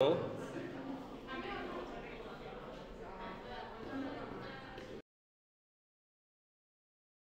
哦